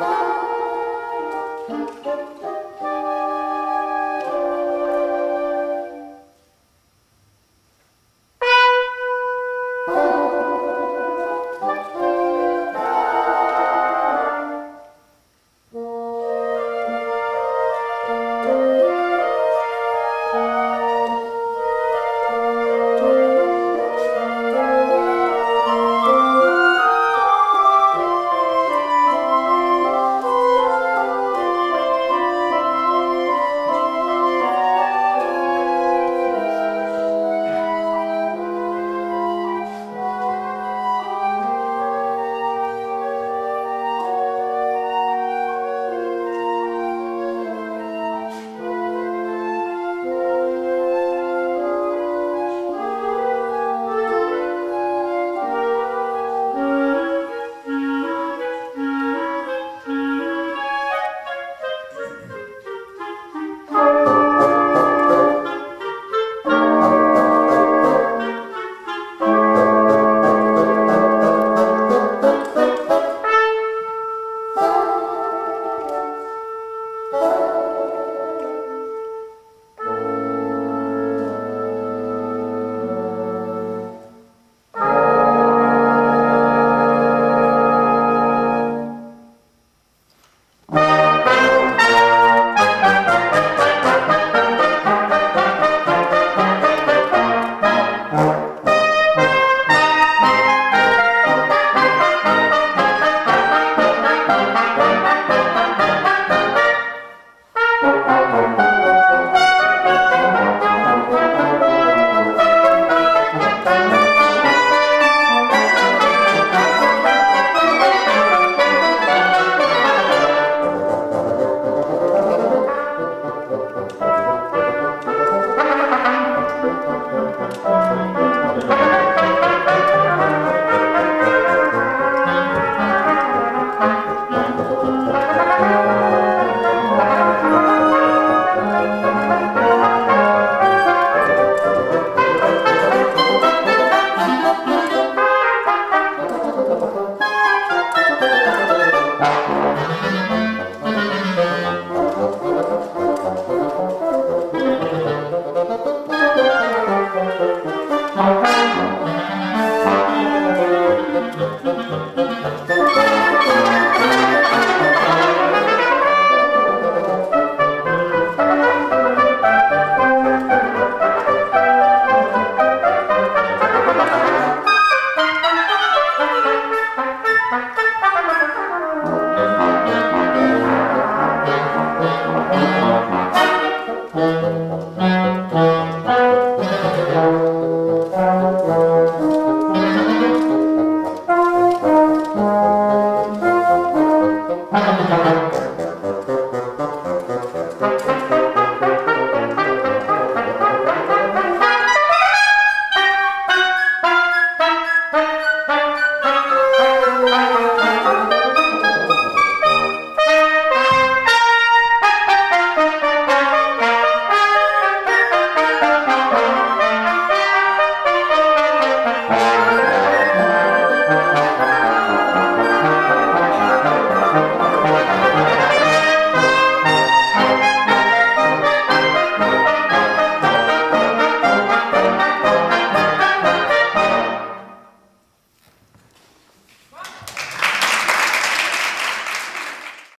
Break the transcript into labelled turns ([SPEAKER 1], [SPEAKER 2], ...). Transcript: [SPEAKER 1] Bye.
[SPEAKER 2] Thank you.
[SPEAKER 3] Thank
[SPEAKER 4] you.